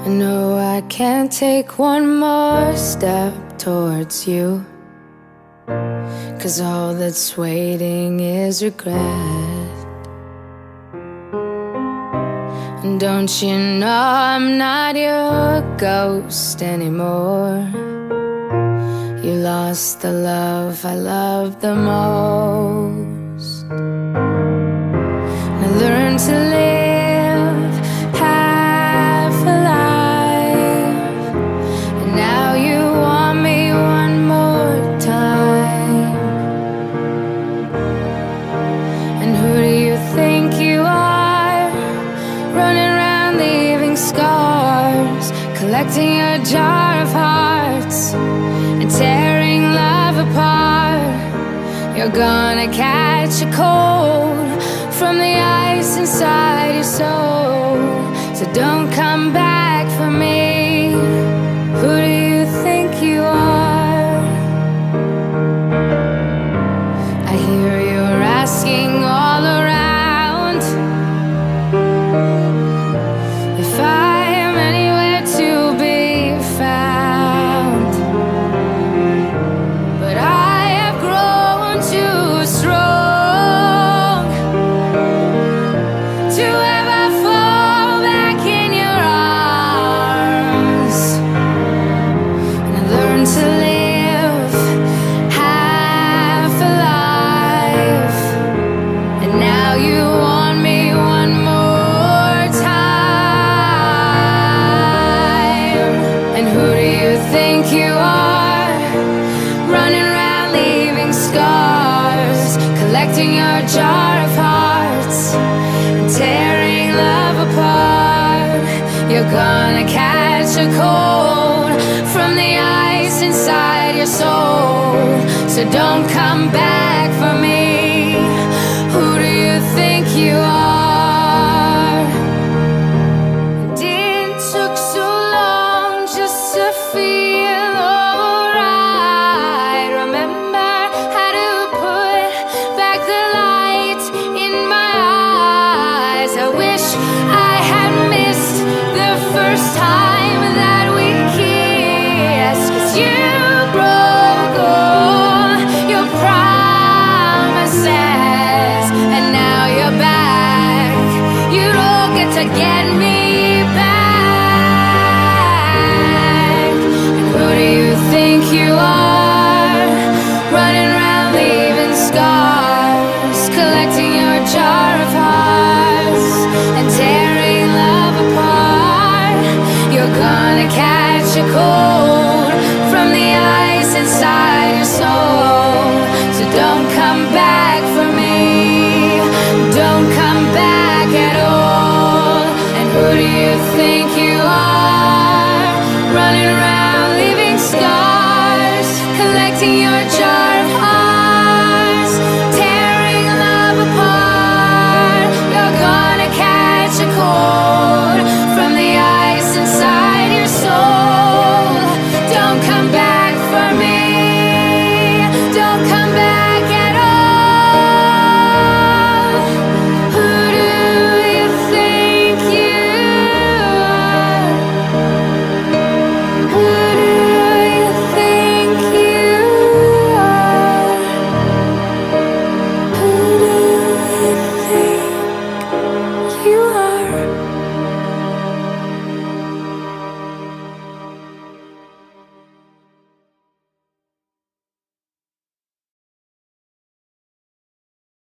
I know I can't take one more step towards you. Cause all that's waiting is regret. And don't you know I'm not your ghost anymore? You lost the love I loved the most. I learned to live collecting a jar of hearts and tearing love apart. You're gonna catch a cold from the ice inside your soul. So don't come back your jar of hearts, and tearing love apart. You're gonna catch a cold from the ice inside your soul. So don't come back don't do you think